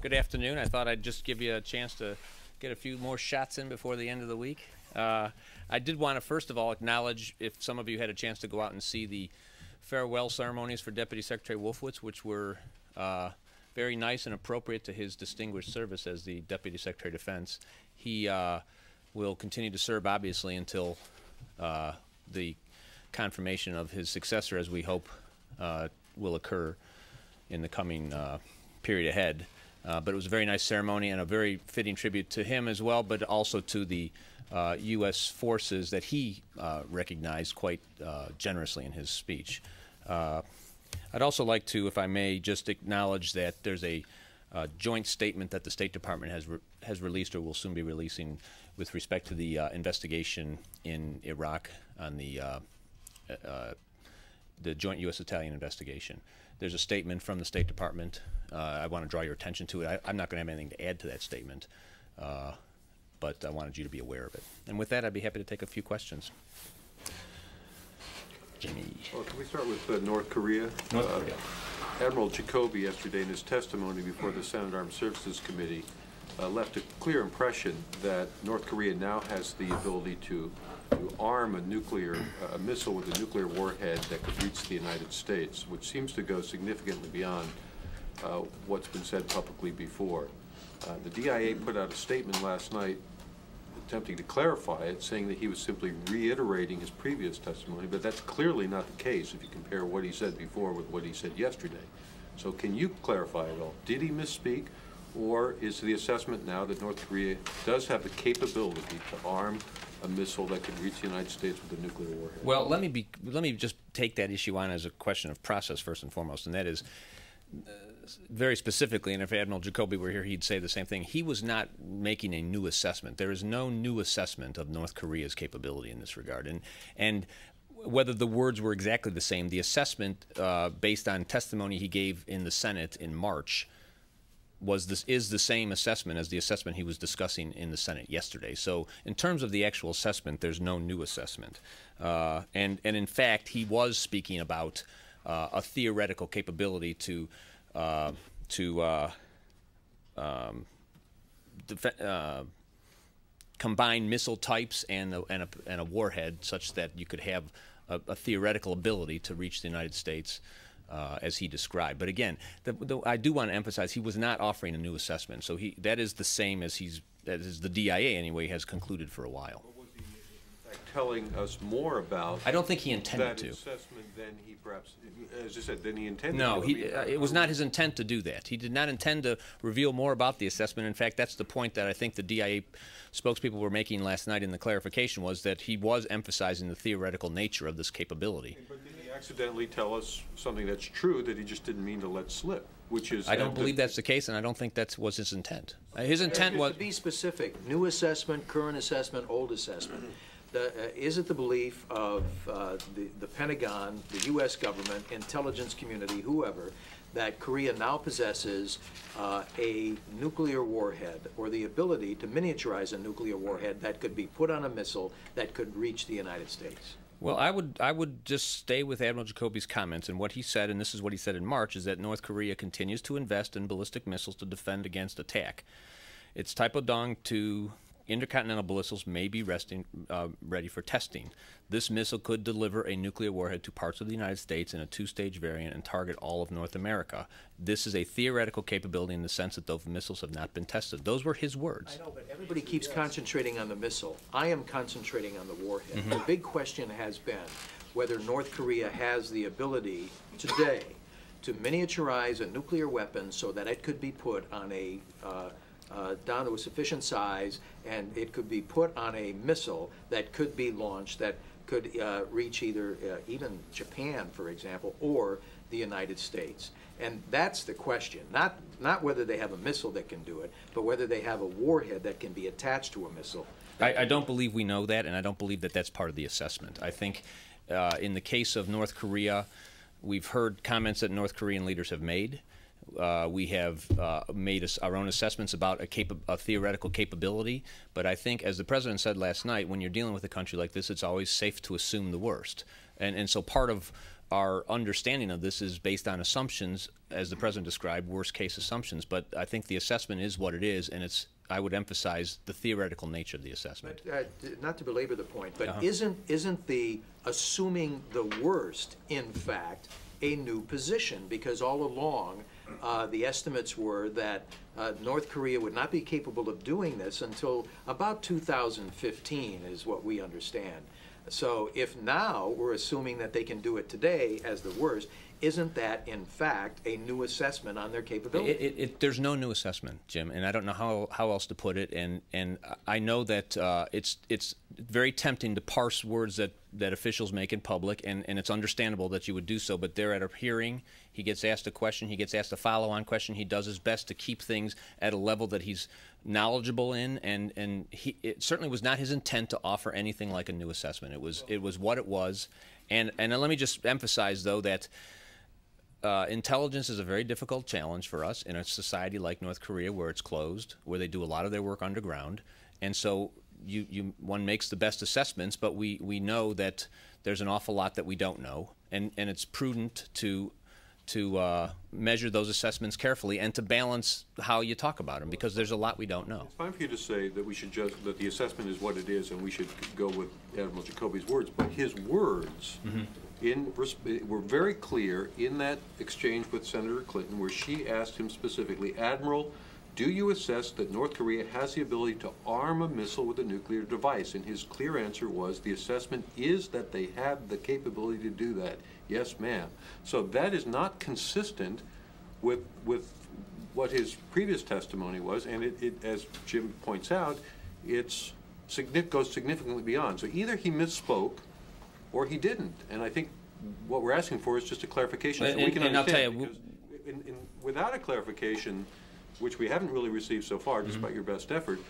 Good afternoon. I thought I'd just give you a chance to get a few more shots in before the end of the week. Uh, I did want to first of all acknowledge if some of you had a chance to go out and see the farewell ceremonies for Deputy Secretary Wolfowitz, which were uh, very nice and appropriate to his distinguished service as the Deputy Secretary of Defense. He uh, will continue to serve, obviously, until uh, the confirmation of his successor, as we hope uh, will occur in the coming uh, period ahead. Uh, but it was a very nice ceremony and a very fitting tribute to him as well, but also to the uh, U.S. forces that he uh, recognized quite uh, generously in his speech. Uh, I'd also like to, if I may, just acknowledge that there's a uh, joint statement that the State Department has re has released or will soon be releasing with respect to the investigation in Iraq on the the joint U.S.-Italian investigation. There's a statement from the State Department. Uh, I want to draw your attention to it. I, am not going to have anything to add to that statement, uh, but I wanted you to be aware of it. And with that, I'd be happy to take a few questions. Jimmy. Well, can we start with uh, North Korea? North uh, Korea. Admiral Jacoby yesterday in his testimony before the Senate Armed Services Committee uh, left a clear impression that North Korea now has the ability to to arm a nuclear, a missile with a nuclear warhead that could reach the United States, which seems to go significantly beyond uh, what's been said publicly before. Uh, the DIA put out a statement last night attempting to clarify it, saying that he was simply reiterating his previous testimony, but that's clearly not the case if you compare what he said before with what he said yesterday. So can you clarify it all? Did he misspeak, or is the assessment now that North Korea does have the capability to arm a missile that could reach the United States with a nuclear warhead? Well, let me be let me just take that issue on as a question of process first and foremost, and that is uh, very specifically. And if Admiral Jacoby were here, he'd say the same thing. He was not making a new assessment. There is no new assessment of North Korea's capability in this regard, and and. Whether the words were exactly the same, the assessment uh, based on testimony he gave in the Senate in March was this is the same assessment as the assessment he was discussing in the Senate yesterday. So in terms of the actual assessment, there's no new assessment, uh, and and in fact he was speaking about uh, a theoretical capability to uh, to uh, um, uh, combine missile types and a, and a, and a warhead such that you could have a, a theoretical ability to reach the United States uh, as he described. But again, the, the, I do want to emphasize he was not offering a new assessment. So he that is the same as he's as the DIA anyway has concluded for a while. Telling us more about I don't think he intended that to. assessment than he perhaps, as you said, than he intended no, to. he, uh, it was not his intent to do that. He did not intend to reveal more about the assessment. In fact, that's the point that I think the DIA spokespeople were making last night in the clarification was that he was emphasizing the theoretical nature of this capability But did he accidentally tell us something that's true that he just didn't mean to let slip, which is. I don't believe that's the case, and I don't think that was his intent. Uh, his intent was. To be specific, new assessment, current assessment, old assessment. Uh, is it the belief of uh, the, the Pentagon, the U.S. government, intelligence community, whoever, that Korea now possesses uh, a nuclear warhead or the ability to miniaturize a nuclear warhead that could be put on a missile that could reach the United States? Well, I would I would just stay with Admiral Jacoby's comments and what he said, and this is what he said in March, is that North Korea continues to invest in ballistic missiles to defend against attack. Its Taepodong 2 intercontinental ballistics may be resting, uh, ready for testing. This missile could deliver a nuclear warhead to parts of the United States in a two-stage variant and target all of North America. This is a theoretical capability in the sense that those missiles have not been tested. Those were his words. I know, but everybody keeps concentrating on the missile. I am concentrating on the warhead. Mm -hmm. The big question has been whether North Korea has the ability today to miniaturize a nuclear weapon so that it could be put on a uh, uh, down to a sufficient size, and it could be put on a missile that could be launched that could uh, reach either uh, even Japan, for example, or the United States. And that's the question, not, not whether they have a missile that can do it, but whether they have a warhead that can be attached to a missile. I, I don't believe we know that, and I don't believe that that's part of the assessment. I think uh, in the case of North Korea, we've heard comments that North Korean leaders have made. Uh, we have uh, made our own assessments about a, a, theoretical capability, but I think, as the president said last night, when you're dealing with a country like this, it's always safe to assume the worst. And, and so part of our understanding of this is based on assumptions, as the president described, worst case assumptions. But I think the assessment is what it is, and it's I would emphasize the theoretical nature of the assessment. Uh, Not to belabor the point, but Uh-huh. isn't, isn't the assuming the worst, in fact, a new position? Because all along, uh, the estimates were that uh, North Korea would not be capable of doing this until about 2015, is what we understand. So if now we're assuming that they can do it today as the worst, isn't that in fact a new assessment on their capability? It, it, there's no new assessment, Jim, and I don't know how, how else to put it. And, and I know that uh, it's it's very tempting to parse words that, that officials make in public, and, and it's understandable that you would do so. But they're at a hearing. He gets asked a question. He gets asked a follow-on question. He does his best to keep things at a level that he's knowledgeable in, and and he it certainly was not his intent to offer anything like a new assessment. It was it was what it was, and and let me just emphasize though that uh, intelligence is a very difficult challenge for us in a society like North Korea, where it's closed, where they do a lot of their work underground, and so you, you one makes the best assessments, but we, we know that there's an awful lot that we don't know, and, and it's prudent to to uh, measure those assessments carefully and to balance how you talk about them because there's a lot we don't know. It's fine for you to say that we should just, that the assessment is what it is and we should go with Admiral Jacoby's words, but his words in, were very clear in that exchange with Senator Clinton where she asked him specifically, Admiral, do you assess that North Korea has the ability to arm a missile with a nuclear device? And his clear answer was, the assessment is that they have the capability to do that. Yes, ma'am. So that is not consistent with, with what his previous testimony was, and it, it, as Jim points out, it's, goes significantly beyond. So either he misspoke, or he didn't, and I think what we're asking for is just a clarification, so we And- can and I'll tell you, in, in, without a clarification, which we haven't really received so far, despite your best effort,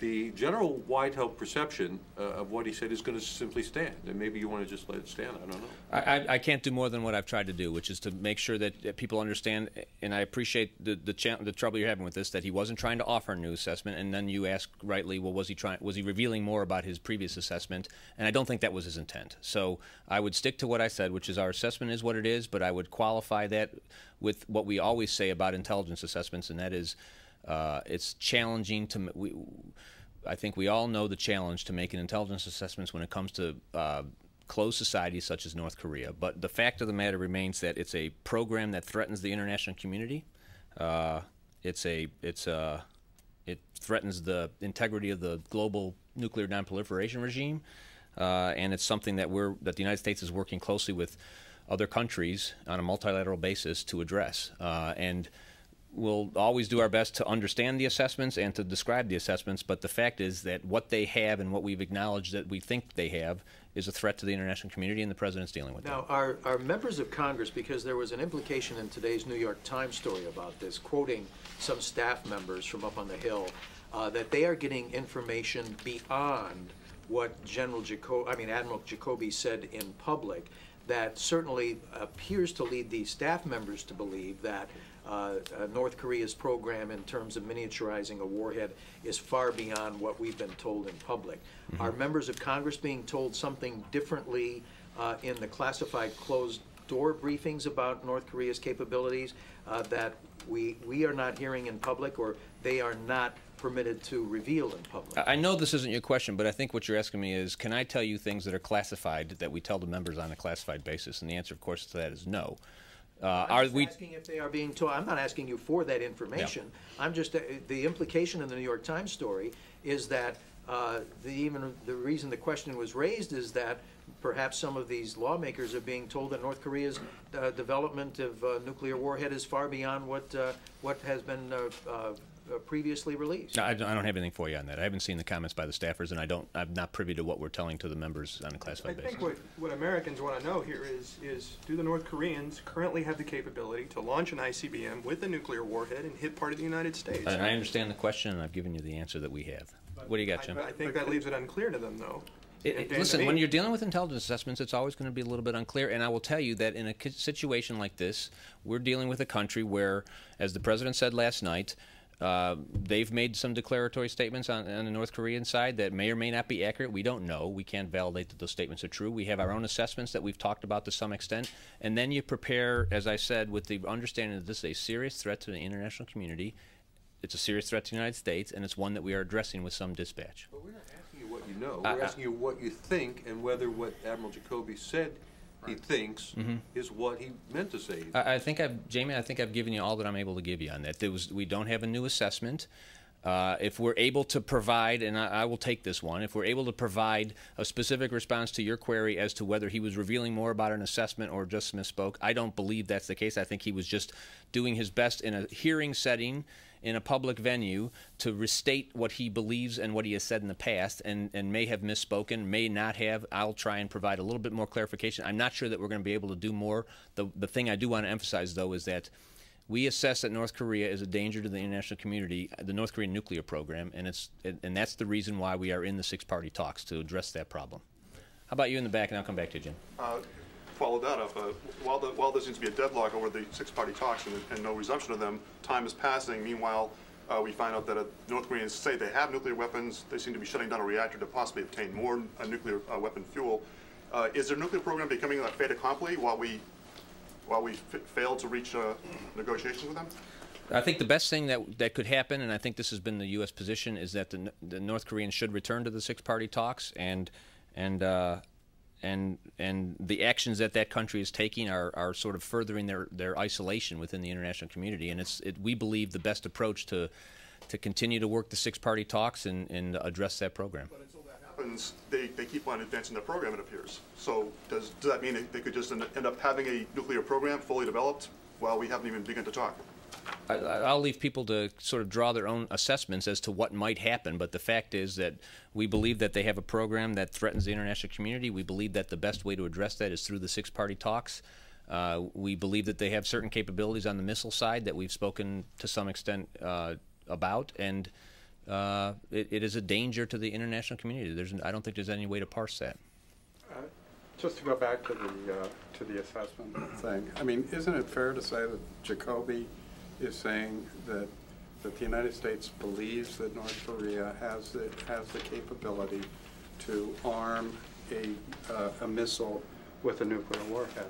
the general wide-held perception uh, of what he said is gonna simply stand, and maybe you wanna just let it stand, I don't know. I, I- can't do more than what I've tried to do, which is to make sure that people understand, and I appreciate the the, the trouble you're having with this, that he wasn't trying to offer a new assessment, and then you ask rightly, well, was he trying? Was he revealing more about his previous assessment? And I don't think that was his intent. So I would stick to what I said, which is our assessment is what it is, but I would qualify that with what we always say about intelligence assessments, and that is, uh, it's challenging to. We, I think we all know the challenge to making intelligence assessments when it comes to uh, closed societies such as North Korea. But the fact of the matter remains that it's a program that threatens the international community. Uh, it's a it's a it threatens the integrity of the global nuclear nonproliferation regime, uh, and it's something that we're that the United States is working closely with other countries on a multilateral basis to address. Uh, and we'll always do our best to understand the assessments and to describe the assessments, but the fact is that what they have and what we've acknowledged that we think they have is a threat to the international community, and the president's dealing with it. Now, are, are members of Congress, because there was an implication in today's New York Times story about this, quoting some staff members from up on the Hill, uh, that they are getting information beyond what General Jacob, I mean Admiral Jacoby said in public, that certainly appears to lead these staff members to believe that North Korea's program in terms of miniaturizing a warhead is far beyond what we've been told in public. Are members of Congress being told something differently uh, in the classified closed door briefings about North Korea's capabilities uh, that we, we are not hearing in public or they are not permitted to reveal in public? I I know this isn't your question, but I think what you're asking me is, can I tell you things that are classified that we tell the members on a classified basis? And the answer, of course, to that is no. Uh, are we? asking if they are being told, I'm not asking you for that information. I'm just, uh, the implication in the New York Times story is that uh, the, even, the reason the question was raised is that perhaps some of these lawmakers are being told that North Korea's uh, development of uh, nuclear warhead is far beyond what, uh, what has been uh, uh, previously released. No, I don't I don't have anything for you on that. I haven't seen the comments by the staffers, and I don't. I'm not privy to what we're telling to the members on a classified basis. I think what, what Americans want to know here is, is do the North Koreans currently have the capability to launch an ICBM with a nuclear warhead and hit part of the United States? And I understand the question, and I've given you the answer that we have. What do you got, I- Jim? I think that leaves it unclear to them, though. It- it- listen, when you're dealing with intelligence assessments, it's always going to be a little bit unclear. And I will tell you that in a situation like this, we're dealing with a country where, as the president said last night, Uh, they've made some declaratory statements on, on the North Korean side that may or may not be accurate. We don't know. We can't validate that those statements are true. We have our own assessments that we've talked about to some extent. And then you prepare, as I said, with the understanding that this is a serious threat to the international community. It's a serious threat to the United States, and it's one that we are addressing with some dispatch. But we're asking you what you know. We're uh, asking you what you think and whether what Admiral Jacoby said he thinks Mm-hmm. is what he meant to say. I, I think I've, Jamie. I think I've given you all that I'm able to give you on that. There was, we don't have a new assessment. Uh, if we're able to provide, and I, I will take this one, if we're able to provide a specific response to your query as to whether he was revealing more about an assessment or just misspoke, I don't believe that's the case. I think he was just doing his best in a hearing setting in a public venue to restate what he believes and what he has said in the past and, and may have misspoken, may not have. I'll try and provide a little bit more clarification. I'm not sure that we're going to be able to do more. The, the thing I do want to emphasize, though, is that we assess that North Korea is a danger to the international community, the North Korean nuclear program, and, it's, and that's the reason why we are in the six party talks to address that problem. How about you in the back, and I'll come back to you, Jim. uh, follow that up. Uh, While, the, while there seems to be a deadlock over the six-party talks and, and no resumption of them, time is passing. Meanwhile, uh, we find out that uh, North Koreans say they have nuclear weapons. They seem to be shutting down a reactor to possibly obtain more uh, nuclear uh, weapon fuel. Is their nuclear program becoming a fait accompli while we, while we fail to reach negotiations with them? I think the best thing that that could happen, and I think this has been the U.S. position, is that the, the North Koreans should return to the six-party talks, and and and and the actions that that country is taking are, are sort of furthering their, their isolation within the international community, and it's it, we believe the best approach to to continue to work the six-party talks and, and address that program. But until that happens, they, they keep on advancing their program, it appears. So does, does that mean they- they could just end up having a nuclear program fully developed while we haven't even begun to talk? I, I'll leave people to sort of draw their own assessments as to what might happen, but the fact is that we believe that they have a program that threatens the international community. We believe that the best way to address that is through the six party talks. Uh, we believe that they have certain capabilities on the missile side that we've spoken to some extent uh, about, and uh, it, it is a danger to the international community. There's, I don't think there's any way to parse that. Just to go back to the, uh, to the assessment thing, I mean, isn't it fair to say that Jacoby is saying that, that the United States believes that North Korea has the, has the capability to arm a, uh, a missile with a nuclear warhead?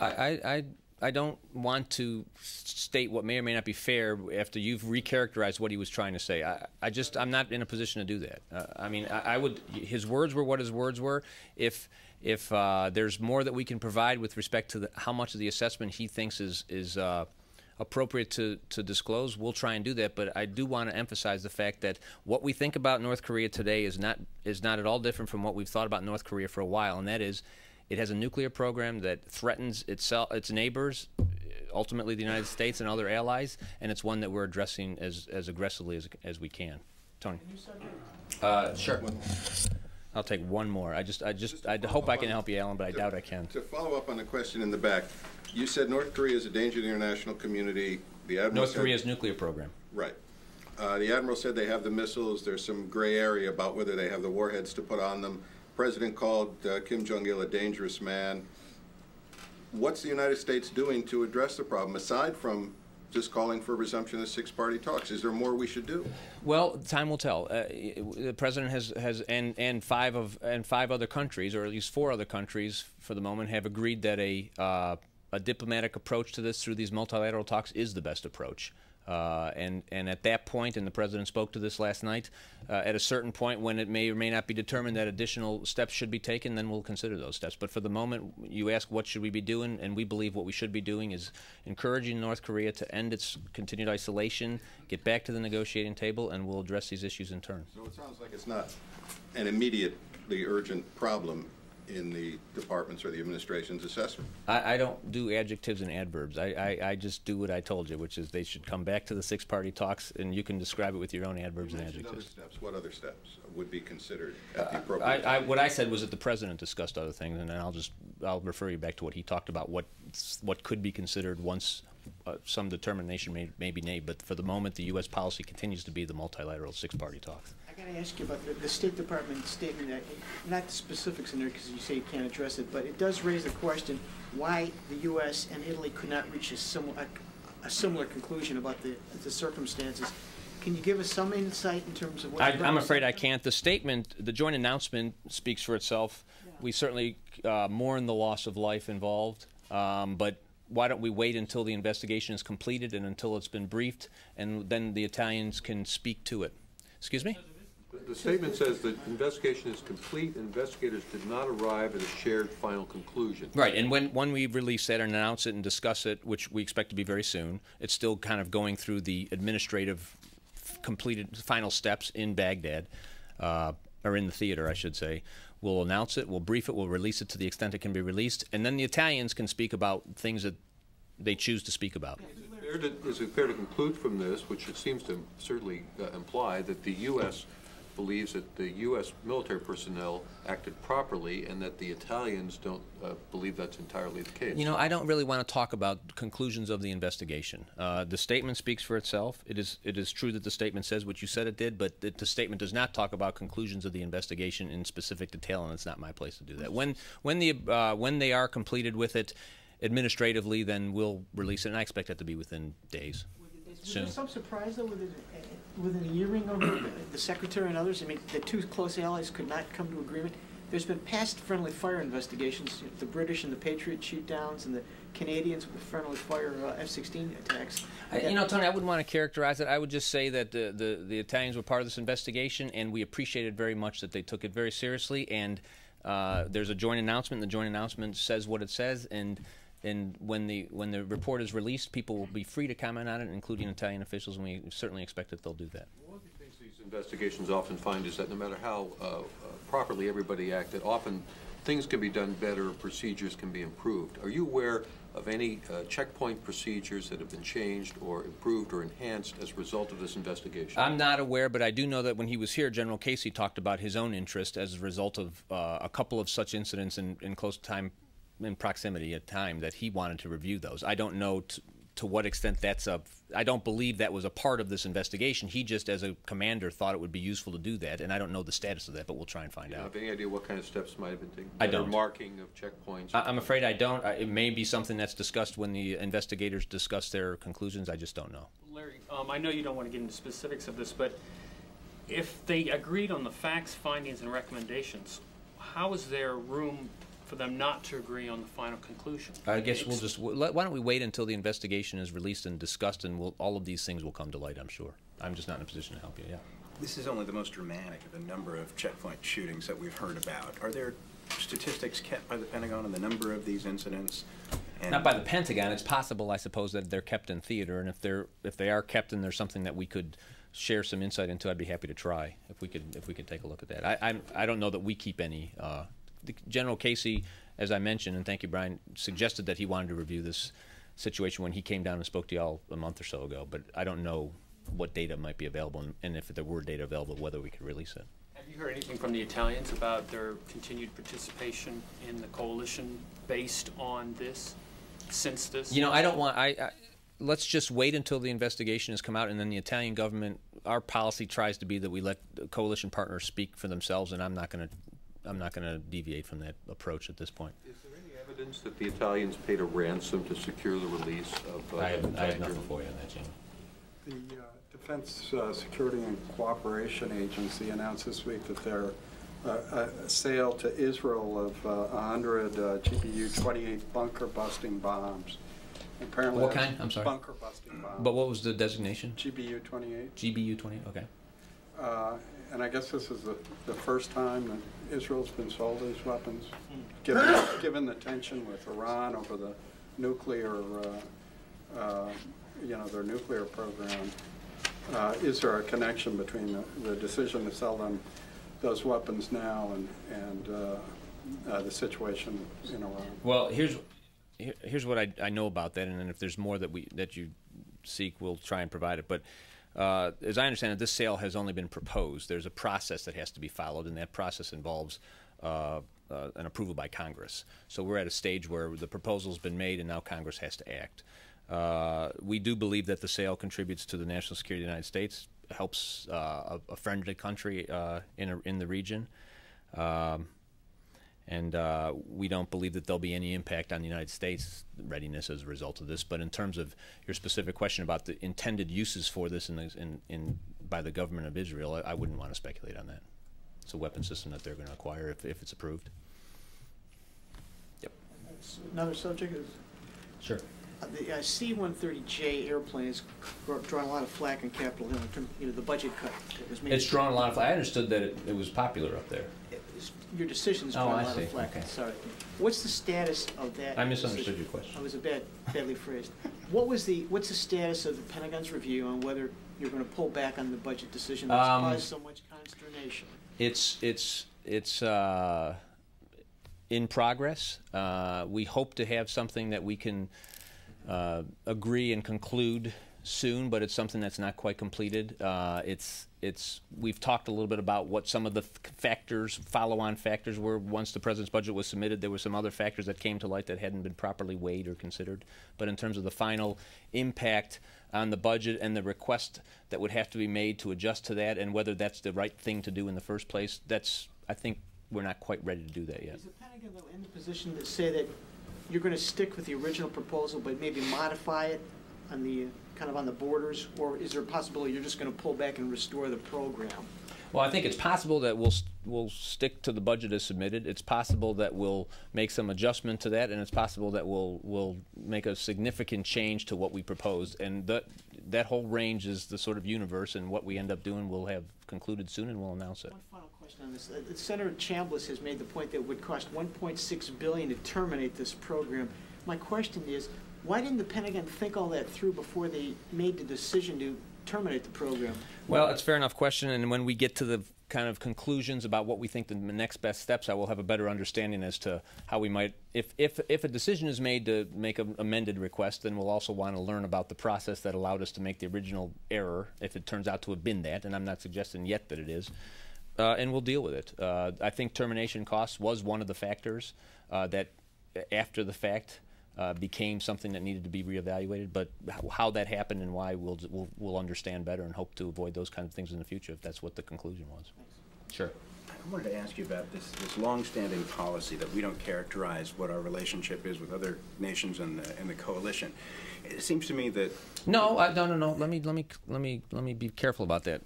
I, I, I- don't want to state what may or may not be fair after you've recharacterized what he was trying to say. I, I just I'm not in a position to do that. Uh, I mean, I, I would his words were what his words were. If if uh, there's more that we can provide with respect to the, how much of the assessment he thinks is is uh, appropriate to, to disclose, we'll try and do that. But I do want to emphasize the fact that what we think about North Korea today is not is not at all different from what we've thought about North Korea for a while, and that is it has a nuclear program that threatens itself, its neighbors, ultimately the United States and other allies, and it's one that we're addressing as, as aggressively as, as we can. Tony. Uh, sure. I'll take one more. I just, I just, I hope I can help you, Alan, but I doubt I can. To follow up on the question in the back, you said North Korea is a danger to the international community. The admiral North said- Korea's nuclear program. Right. Uh, the admiral said they have the missiles. There's some gray area about whether they have the warheads to put on them. President called uh, Kim Jong Il a dangerous man. What's the United States doing to address the problem aside from just calling for resumption of six-party talks? Is there more we should do? Well, time will tell. Uh, the president has, has and, and five of and five other countries, or at least four other countries, for the moment, have agreed that a uh, a diplomatic approach to this through these multilateral talks is the best approach. Uh, and and at that point, and the president spoke to this last night. Uh, at a certain point, when it may or may not be determined that additional steps should be taken, then we'll consider those steps. But for the moment, you ask what should we be doing, and we believe what we should be doing is encouraging North Korea to end its continued isolation, get back to the negotiating table, and we'll address these issues in turn. So it sounds like it's not an immediately urgent problem in the department's or the administration's assessment. I, I don't do adjectives and adverbs. I, I, I just do what I told you, which is they should come back to the six-party talks, and you can describe it with your own adverbs You and mentioned other adjectives. steps. What other steps would be considered at the appropriate I, I, what I said was that the president discussed other things, and then I'll just I'll refer you back to what he talked about what what could be considered once uh, some determination may, may be made. But for the moment, the U.S. policy continues to be the multilateral six-party talks. I gotta ask you about the, the State Department statement, that, not the specifics in there, because you say you can't address it, but it does raise the question why the U.S. and Italy could not reach a similar, a similar conclusion about the, the circumstances. Can you give us some insight in terms of what? I, I'm afraid I can't. The statement, the joint announcement speaks for itself. We certainly uh, mourn the loss of life involved, um, but why don't we wait until the investigation is completed and until it's been briefed, and then the Italians can speak to it? Excuse me? The- The statement says the investigation is complete, investigators did not arrive at a shared final conclusion. Right, and when, when we release that and announce it and discuss it, which we expect to be very soon, it's still kind of going through the administrative completed final steps in Baghdad, uh, or in the theater, I should say. We'll announce it, we'll brief it, we'll release it to the extent it can be released, and then the Italians can speak about things that they choose to speak about. Fair to- Is it fair to conclude from this, which it seems to certainly uh, imply, that the U.S. believes that the U.S. military personnel acted properly and that the Italians don't uh, believe that's entirely the case? You know, I don't really want to talk about conclusions of the investigation. Uh, the statement speaks for itself. It is it is true that the statement says what you said it did, but the, the statement does not talk about conclusions of the investigation in specific detail, and it's not my place to do that. When when the uh, when they are completed with it administratively, then we'll release it, and I expect that to be within days. Was soon. there some surprise though within, within a hearing of the, the secretary and others? I mean, the two close allies could not come to agreement. There's been past friendly fire investigations, the British and the Patriot shoot downs and the Canadians with the friendly fire uh, F-16 attacks. I- You know, Tony, I wouldn't want to characterize it. I would just say that the, the, the Italians were part of this investigation, and we appreciated very much that they took it very seriously. And uh, there's a joint announcement. And the joint announcement says what it says, and and when the when the report is released, people will be free to comment on it, including Italian officials, and we certainly expect that they'll do that. One of the things these investigations often find is that no matter how uh, uh, properly everybody acted, often things can be done better, procedures can be improved. Are you aware of any uh, checkpoint procedures that have been changed or improved or enhanced as a result of this investigation? I'm not aware, but I do know that when he was here, General Casey talked about his own interest as a result of uh, a couple of such incidents in, in close time, in proximity at time, that he wanted to review those. I don't know t- to what extent that's a. I don't believe that was a part of this investigation. He just, as a commander, thought it would be useful to do that, and I don't know the status of that, but we'll try and find Do you out. have any idea what kind of steps might have been taken? I don't. Marking of checkpoints. I- I'm afraid I don't. I, it may be something that's discussed when the investigators discuss their conclusions. I just don't know. Larry, um, I know you don't want to get into specifics of this, but if they agreed on the facts, findings, and recommendations, how is there room for them not to agree on the final conclusion? I guess we'll just. Why don't we wait until the investigation is released and discussed, and we'll, all of these things will come to light. I'm sure. I'm just not in a position to help you. Yeah. This is only the most dramatic of the number of checkpoint shootings that we've heard about. Are there statistics kept by the Pentagon on the number of these incidents? And Not by the Pentagon. It's possible, I suppose, that they're kept in theater, and if they're if they are kept and there's something that we could share some insight into, I'd be happy to try if we could if we could take a look at that. I I'm, I don't know that we keep any. Uh, the, General Casey, as I mentioned, and thank you, Brian, suggested that he wanted to review this situation when he came down and spoke to y'all a month or so ago. But I don't know what data might be available, and, and if there were data available, whether we could release it. Have you heard anything from the Italians about their continued participation in the coalition based on this, since this? You know, I don't want. I, I let's just wait until the investigation has come out, and then the Italian government. Our policy tries to be that we let coalition partners speak for themselves, and I'm not going to. I'm not going to deviate from that approach at this point. Is there any evidence that the Italians paid a ransom to secure the release of? uh, I have, I have nothing for you on that, Jim. The uh, Defense uh, Security and Cooperation Agency announced this week that their uh, a sale to Israel of uh, 100 uh, GBU-28 bunker-busting bombs. Apparently, What kind? I'm sorry. Bunker-busting bombs. But what was the designation? GBU-28. GBU 20. Okay. Uh, And I guess this is the, the first time that Israel's been sold these weapons, given, given the tension with Iran over the nuclear, uh, uh, you know, their nuclear program. Uh, Is there a connection between the, the decision to sell them those weapons now and, and uh, uh, the situation in Iran? Well, here's here, here's what I, I know about that, and then if there's more that we that you seek, we'll try and provide it. But uh, as I understand it, this sale has only been proposed. There's a process that has to be followed, and that process involves uh, uh, an approval by Congress. So we're at a stage where the proposal's been made, and now Congress has to act. Uh, we do believe that the sale contributes to the national security of the United States, helps uh, a, a friendly country uh, in a, in the region. Um, And uh, we don't believe that there'll be any impact on the United States readiness as a result of this. But in terms of your specific question about the intended uses for this in, the, in, in by the government of Israel, I, I wouldn't want to speculate on that. It's a weapon system that they're going to acquire if, if it's approved. Yep. Another subject is, Sure. uh, the uh, C-130J airplane is drawing a lot of flack on Capitol Hill in terms, you know, the budget cut that was made. It's drawn a lot of. flack. I understood that it, it was popular up there. Your decision's Oh, I see. of Okay. sorry. What's the status of that? I misunderstood decision? your question. I was a bad, badly phrased. What was the, what's the status of the Pentagon's review on whether you're gonna pull back on the budget decision that's Um, caused so much consternation? It's it's it's uh, in progress. Uh, we hope to have something that we can uh, agree and conclude soon, but it's something that's not quite completed. Uh, it's it's we've talked a little bit about what some of the factors, follow-on factors, were once the president's budget was submitted. There were some other factors that came to light that hadn't been properly weighed or considered. But in terms of the final impact on the budget and the request that would have to be made to adjust to that, and whether that's the right thing to do in the first place, that's I think we're not quite ready to do that yet. Is the Pentagon though in the position to say that you're gonna stick with the original proposal, but maybe modify it on the, kind of on the borders? Or is there a possibility you're just gonna pull back and restore the program? Well, I think it's possible that we'll st- we'll stick to the budget as submitted. It's possible that we'll make some adjustment to that, and it's possible that we'll we'll make a significant change to what we proposed. And that that whole range is the sort of universe, and what we end up doing, we'll have concluded soon, and we'll announce it. One final question on this. Uh, Senator Chambliss has made the point that it would cost 1.6 billion to terminate this program. My question is, why didn't the Pentagon think all that through before they made the decision to terminate the program? Well, it's a fair enough question, and when we get to the kind of conclusions about what we think the next best steps, I will have a better understanding as to how we might, if if if a decision is made to make an amended request, then we'll also want to learn about the process that allowed us to make the original error, if it turns out to have been that, and I'm not suggesting yet that it is. Uh, and we'll deal with it. Uh, I think termination costs was one of the factors uh, that, after the fact, uh, became something that needed to be reevaluated. But how that happened and why, we'll, we'll, we'll understand better and hope to avoid those kinds of things in the future if that's what the conclusion was. Sure. I wanted to ask you about this, this longstanding policy that we don't characterize what our relationship is with other nations in the, in the coalition. It seems to me that No, I, no, no, no. Let me, let me, let me, let me be careful about that.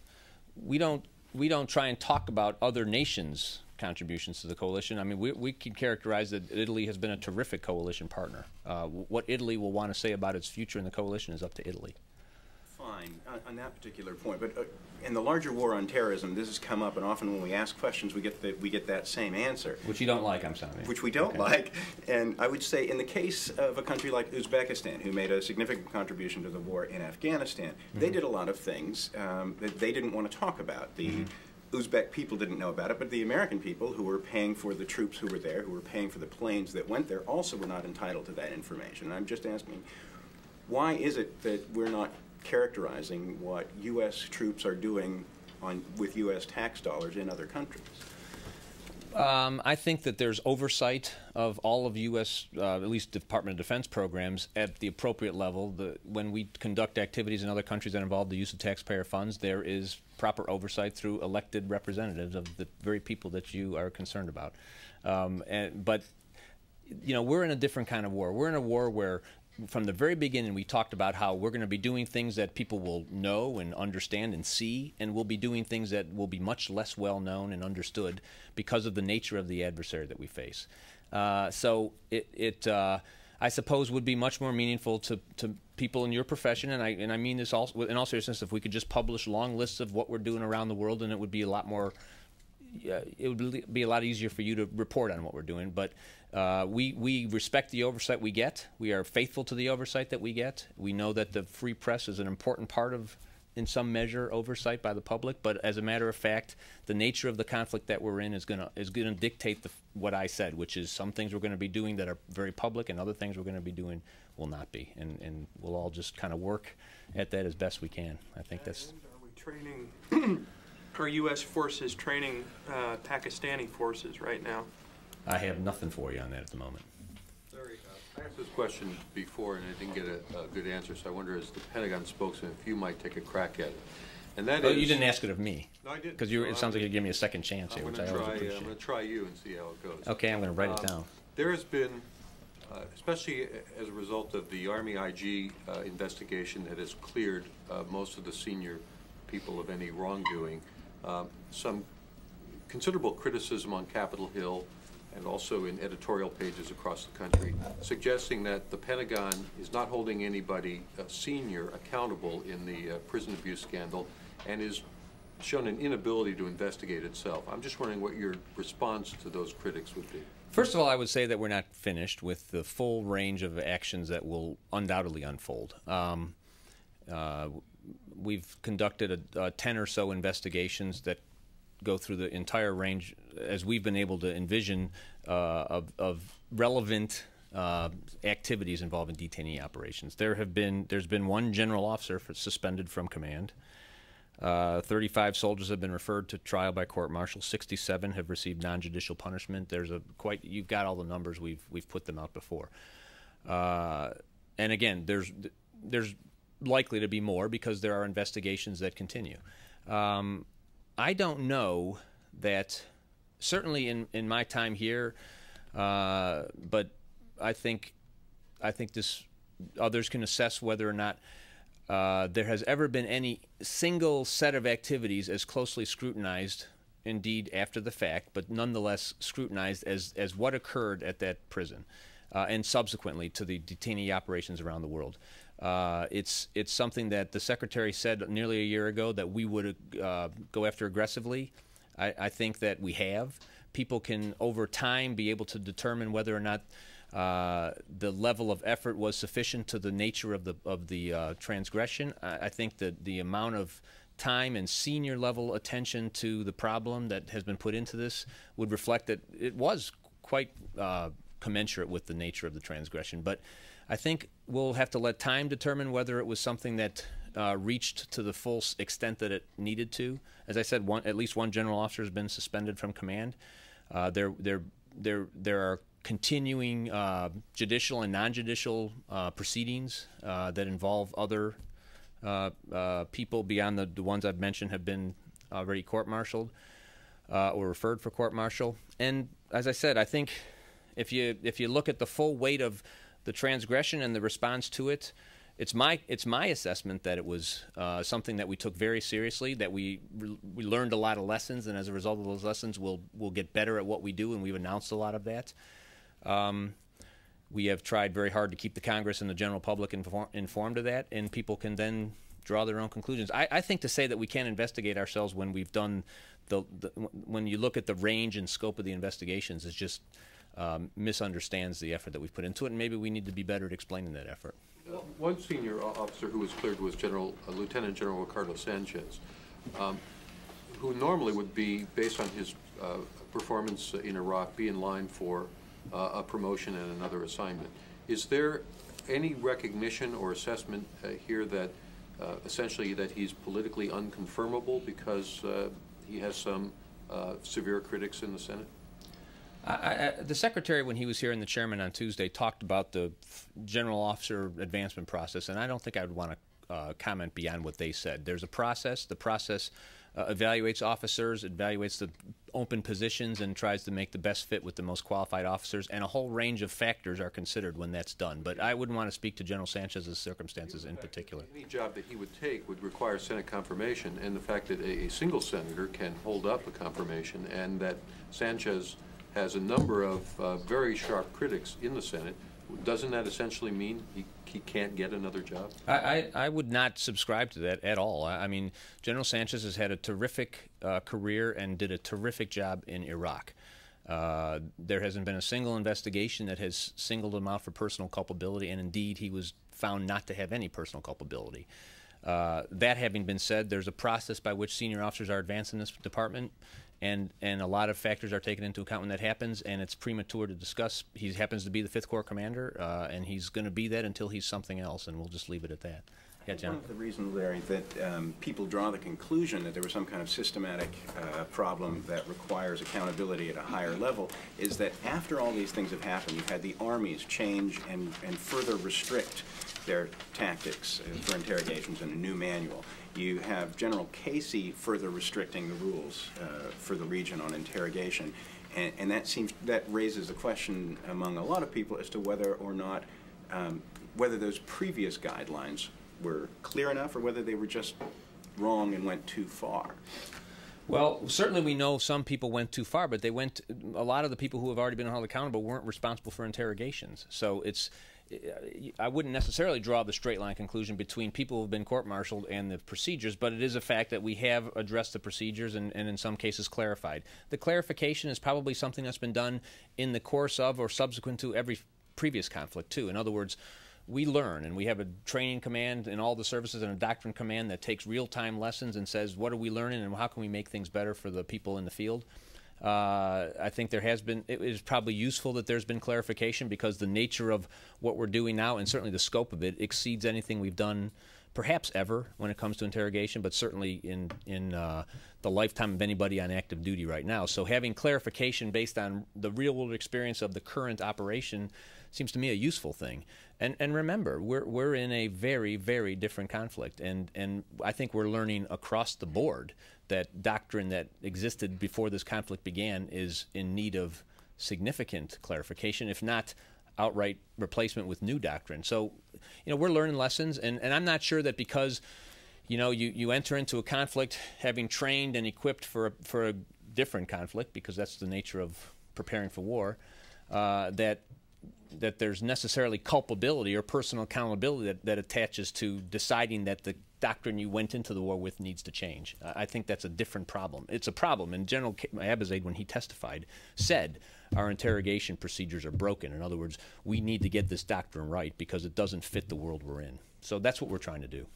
We don't, we don't try and talk about other nations' contributions to the coalition. I mean, we, we can characterize that Italy has been a terrific coalition partner. Uh, what Italy will want to say about its future in the coalition is up to Italy. fine on, on that particular point, but uh, in the larger war on terrorism, this has come up, and often when we ask questions, we get the, we get that same answer. Which you don't like, I'm sorry. which we don't Okay. like. And I would say, in the case of a country like Uzbekistan, who made a significant contribution to the war in Afghanistan, Mm-hmm. they did a lot of things um, that they didn't want to talk about. The Mm-hmm. Uzbek people didn't know about it, but the American people who were paying for the troops who were there, who were paying for the planes that went there, also were not entitled to that information. And I'm just asking, why is it that we're not characterizing what U.S. troops are doing on, with U.S. tax dollars in other countries? Um, I think that there's oversight of all of U.S., uh, at least Department of Defense programs, at the appropriate level. The, when we conduct activities in other countries that involve the use of taxpayer funds, there is proper oversight through elected representatives of the very people that you are concerned about. Um, and, but you know, we're in a different kind of war. We're in a war where, from the very beginning, we talked about how we're going to be doing things that people will know and understand and see, and we'll be doing things that will be much less well known and understood because of the nature of the adversary that we face. Uh, so it, it uh, I suppose, would be much more meaningful to, to people in your profession, and I and I mean this also in all seriousness. If we could just publish long lists of what we're doing around the world, and it would be a lot more yeah, it would be a lot easier for you to report on what we're doing. But uh, we we respect the oversight we get. We are faithful to the oversight that we get. We know that the free press is an important part of, in some measure, oversight by the public. But as a matter of fact, the nature of the conflict that we're in is gonna is gonna dictate the, what I said, which is some things we're going to be doing that are very public, and other things we're going to be doing will not be. And and we'll all just kind of work at that as best we can. I think that's. Are we training, are U.S. forces training uh, Pakistani forces right now? I have nothing for you on that at the moment. Larry, uh, I asked this question before and I didn't get a, a good answer, so I wonder as the Pentagon spokesman, if you might take a crack at it. And that is. you didn't ask it of me. No, I didn't. Because No, it sounds like you give me a second chance I'm here, which I always try, uh, I'm gonna try you and see how it goes. Okay, I'm gonna write it Um, down. There has been, uh, especially as a result of the Army IG uh, investigation that has cleared uh, most of the senior people of any wrongdoing, um, some considerable criticism on Capitol Hill and also in editorial pages across the country, suggesting that the Pentagon is not holding anybody uh, senior accountable in the uh, prison abuse scandal and is shown an inability to investigate itself. I'm just wondering what your response to those critics would be. First of all, I would say that we're not finished with the full range of actions that will undoubtedly unfold. Um, uh, we've conducted a, a 10 or so investigations that go through the entire range, as we've been able to envision, uh, of, of relevant uh, activities involving detainee operations. There have been, there's been one general officer for, suspended from command. Uh, 35 soldiers have been referred to trial by court martial. 67 have received non-judicial punishment. There's a quite. You've got all the numbers. We've we've put them out before. Uh, and again, there's there's likely to be more because there are investigations that continue. Um, I don't know that certainly in in my time here, uh, but I think I think this others can assess whether or not uh, there has ever been any single set of activities as closely scrutinized, indeed after the fact, but nonetheless scrutinized as, as what occurred at that prison uh, and subsequently to the detainee operations around the world. Uh, it's, it's something that the Secretary said nearly a year ago that we would uh, go after aggressively. I, I think that we have. People can, over time, be able to determine whether or not uh, the level of effort was sufficient to the nature of the of the uh, transgression. I, I think that the amount of time and senior level attention to the problem that has been put into this would reflect that it was quite uh, commensurate with the nature of the transgression. But I think we'll have to let time determine whether it was something that uh, reached to the full extent that it needed to. As I said, one, at least one general officer has been suspended from command. Uh, there, there, there, there are continuing uh, judicial and non-judicial uh, proceedings uh, that involve other uh, people beyond the, the ones I've mentioned have been already court-martialed or referred for court-martial. And as I said, I think if you if you look at the full weight of the transgression and the response to it, it's my it's my assessment that it was uh, something that we took very seriously. That we we learned a lot of lessons, and as a result of those lessons, we'll we'll get better at what we do, and we've announced a lot of that. Um, we have tried very hard to keep the Congress and the general public inform, informed of that, and people can then draw their own conclusions. I, I think to say that we can't investigate ourselves when we've done the, the when you look at the range and scope of the investigations is just um, misunderstands the effort that we've put into it, and maybe we need to be better at explaining that effort. One senior officer who was cleared was General, uh, Lieutenant General Ricardo Sanchez, um, who normally would be, based on his uh, performance in Iraq, be in line for uh, a promotion and another assignment. Is there any recognition or assessment uh, here that uh, essentially that he's politically unconfirmable because uh, he has some severe critics in the Senate? I, I, the secretary, when he was here and the chairman on Tuesday, talked about the general officer advancement process, and I don't think I would want to uh, comment beyond what they said. There's a process. The process uh, evaluates officers, evaluates the open positions, and tries to make the best fit with the most qualified officers. And a whole range of factors are considered when that's done. But I wouldn't want to speak to General Sanchez's circumstances in particular. Any job that he would take would require Senate confirmation, and the fact that a, a single senator can hold up a confirmation, and that Sanchez has a number of uh, very sharp critics in the Senate, doesn't that essentially mean he, he can't get another job? I, I, I would not subscribe to that at all. I, I mean, General Sanchez has had a terrific uh, career and did a terrific job in Iraq. Uh, there hasn't been a single investigation that has singled him out for personal culpability, and indeed, he was found not to have any personal culpability. Uh, that having been said, there's a process by which senior officers are advanced in this department, and and a lot of factors are taken into account when that happens. And it's premature to discuss. He happens to be the Fifth Corps commander, uh, and he's going to be that until he's something else, and we'll just leave it at that. Yeah, One John. of the reasons, Larry, that um, people draw the conclusion that there was some kind of systematic uh, problem that requires accountability at a higher level is that after all these things have happened, you've had the armies change and, and further restrict their tactics uh, for interrogations in a new manual. You have General Casey further restricting the rules uh, for the region on interrogation. And, and that seems that raises a question among a lot of people as to whether or not um, whether those previous guidelines were clear enough or whether they were just wrong and went too far. Well, certainly we know some people went too far, but they went. A lot of the people who have already been held accountable weren't responsible for interrogations. So it's. I wouldn't necessarily draw the straight line conclusion between people who have been court-martialed and the procedures, but it is a fact that we have addressed the procedures and, and in some cases clarified. The clarification is probably something that's been done in the course of or subsequent to every previous conflict too. In other words, we learn and we have a training command in all the services and a doctrine command that takes real-time lessons and says what are we learning and how can we make things better for the people in the field uh, I think there has been, it is probably useful that there's been clarification because the nature of what we're doing now and certainly the scope of it exceeds anything we've done perhaps ever when it comes to interrogation, but certainly in, in uh, the lifetime of anybody on active duty right now. So having clarification based on the real world experience of the current operation seems to me a useful thing. And and remember, we're we're in a very very different conflict, and and I think we're learning across the board that doctrine that existed before this conflict began is in need of significant clarification, if not outright replacement with new doctrine. So, you know, we're learning lessons, and, and I'm not sure that because, you know, you, you enter into a conflict having trained and equipped for a, for a different conflict, because that's the nature of preparing for war, uh, that that there's necessarily culpability or personal accountability that, that attaches to deciding that the doctrine you went into the war with needs to change. I think that's a different problem. It's a problem. And General Abizaid, when he testified, said our interrogation procedures are broken. In other words, we need to get this doctrine right because it doesn't fit the world we're in. So that's what we're trying to do.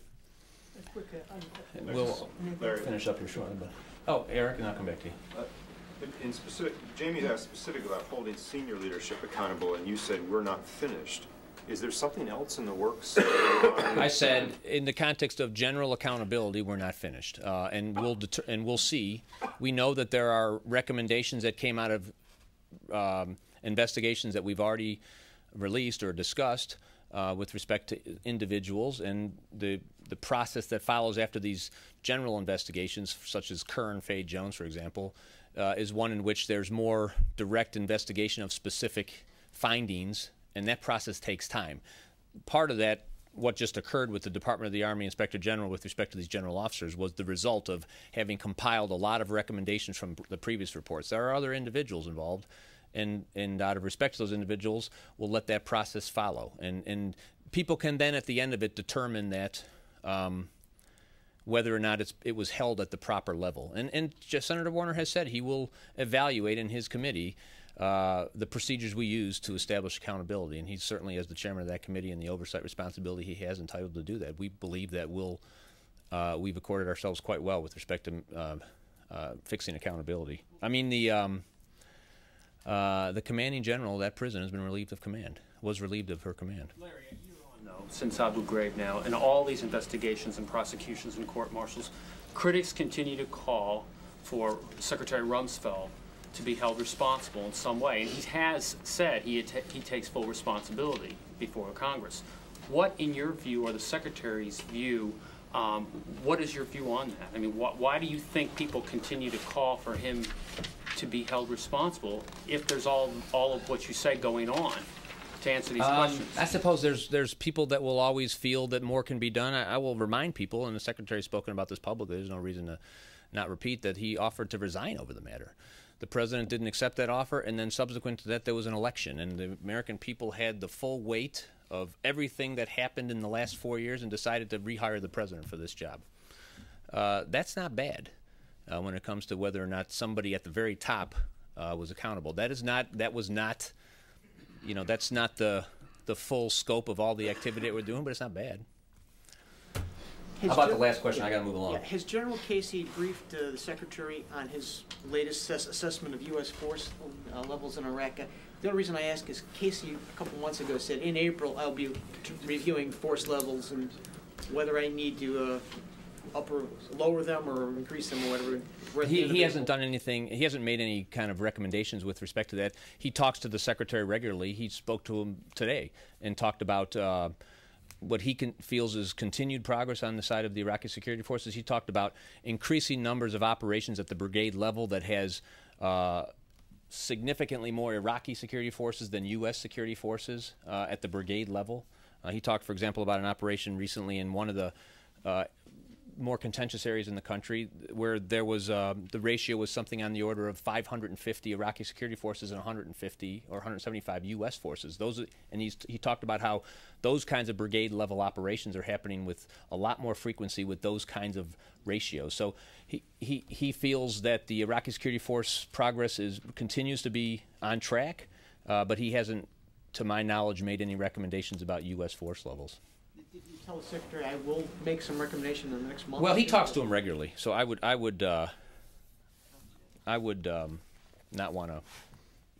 Quick, uh, um, We'll finish up here shortly. But oh, Eric, and I'll come back to you. In specific, Jamie asked specifically about holding senior leadership accountable, and you said we're not finished. Is there something else in the works? I said, in the context of general accountability, we're not finished, uh, and we'll deter- and we'll see. We know that there are recommendations that came out of um, investigations that we've already released or discussed uh, with respect to individuals, and the the process that follows after these general investigations, such as Kern and Fay Jones, for example, uh, is one in which there's more direct investigation of specific findings, and that process takes time. Part of that, what just occurred with the Department of the Army Inspector General with respect to these general officers, was the result of having compiled a lot of recommendations from the previous reports. There are other individuals involved, and, and out of respect to those individuals, we'll let that process follow. And, and people can then, at the end of it, determine that. Um, whether or not it was held at the proper level. And, and Senator Warner has said he will evaluate in his committee uh, the procedures we use to establish accountability. And he certainly, as the chairman of that committee and the oversight responsibility he has, entitled to do that. We believe that we'll, uh, we've accorded ourselves quite well with respect to uh, uh fixing accountability. I mean, the, um, uh, the commanding general of that prison has been relieved of command, was relieved of her command. Larry, since Abu Ghraib now, and all these investigations and prosecutions and court martials, critics continue to call for Secretary Rumsfeld to be held responsible in some way. And he has said he, he takes full responsibility before Congress. What, in your view, or the Secretary's view, um, what is your view on that? I mean, wh why do you think people continue to call for him to be held responsible if there's all, all of what you say going on? To answer these um, questions? I suppose there's there's people that will always feel that more can be done. I, I will remind people, and the secretary's spoken about this publicly. There's no reason to not repeat that he offered to resign over the matter. The president didn't accept that offer, and then subsequent to that, there was an election, and the American people had the full weight of everything that happened in the last four years and decided to rehire the president for this job. Uh, that's not bad uh, when it comes to whether or not somebody at the very top uh, was accountable. That is not. That was not you know, that's not the the full scope of all the activity that we're doing, but it's not bad. Has How about Gen- the last question? I got to move along. Yeah, has General Casey briefed uh, the Secretary on his latest assess- assessment of U.S. force uh, levels in Iraq? Uh, the only reason I ask is Casey a couple months ago said in April I'll be t- reviewing force levels and whether I need to uh, upper, lower them or increase them or whatever. He, he hasn't done anything. He hasn't made any kind of recommendations with respect to that. He talks to the secretary regularly. He spoke to him today and talked about uh, what he can, feels is continued progress on the side of the Iraqi security forces. He talked about increasing numbers of operations at the brigade level that has uh, significantly more Iraqi security forces than U.S. security forces uh, at the brigade level. Uh, he talked, for example, about an operation recently in one of the uh, more contentious areas in the country where there was um, the ratio was something on the order of 550 Iraqi security forces and 150 or 175 U.S. forces. Those and he talked about how those kinds of brigade level operations are happening with a lot more frequency with those kinds of ratios. So he, he, he feels that the Iraqi security force progress is continues to be on track, uh, but he hasn't, to my knowledge, made any recommendations about U.S. force levels. Tell the secretary I will make some recommendation in the next month? Well, he talks to him regularly, so I would, I would, uh, I would um, not want to.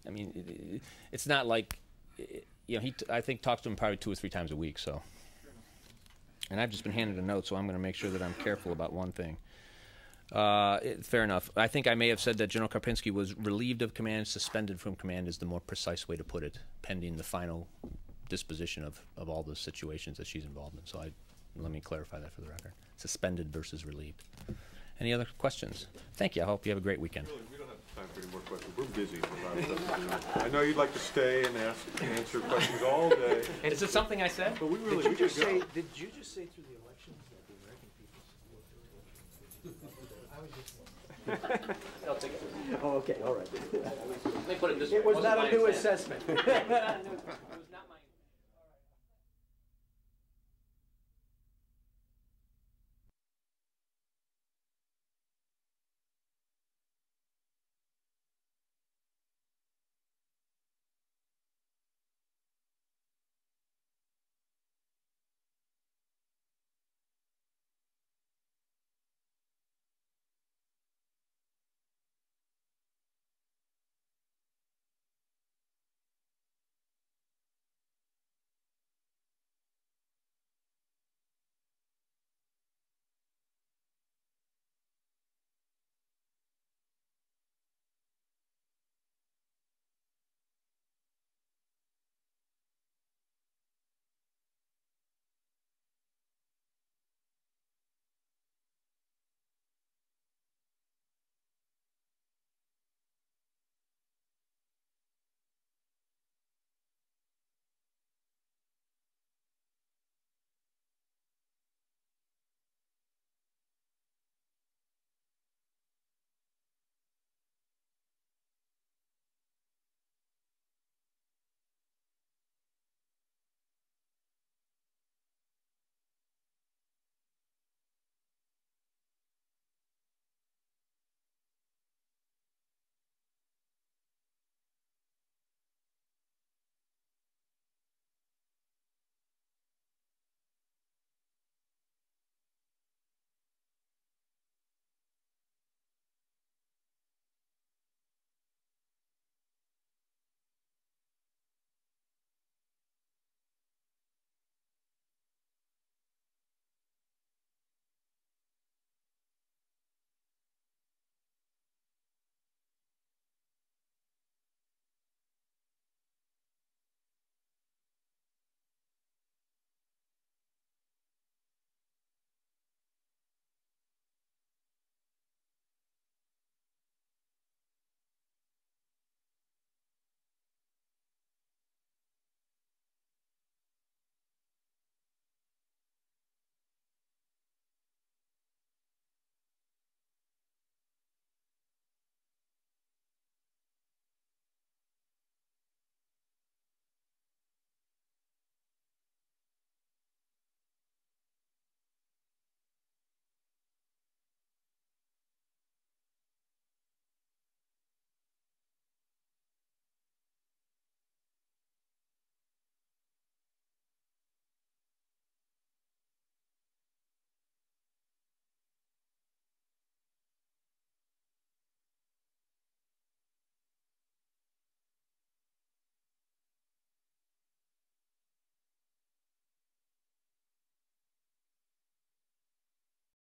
I mean, it, it, it's not like, you know, he. T- I think talks to him probably two or three times a week. So, and I've just been handed a note, so I'm going to make sure that I'm careful about one thing. Uh, fair enough. I think I may have said that General Karpinski was relieved of command, suspended from command is the more precise way to put it, pending the final disposition of, of all the situations that she's involved in. So I, let me clarify that for the record. Suspended versus relieved. Any other questions? Thank you. I hope you have a great weekend. Really, we don't have time for any more questions. We're busy with a lot of stuff. to do. I know you'd like to stay and ask, answer questions all day, Is it something I said? but we really, Did you just could go. say, did you just say through the elections that the American people support the I'll take it. Oh, okay, all right. Let me put it this way. It was Wasn't not my a new intent. assessment.